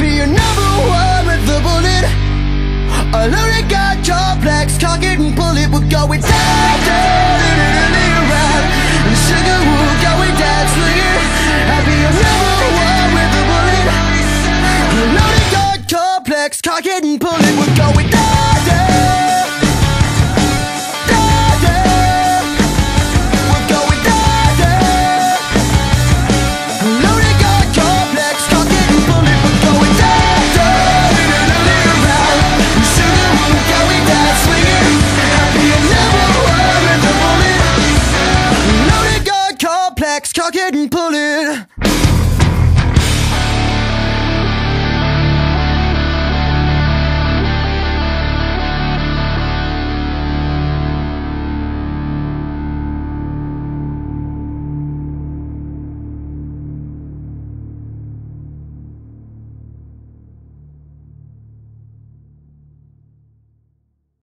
be your number one with the bullet I already got your flex, cock and bullet, it We're going down.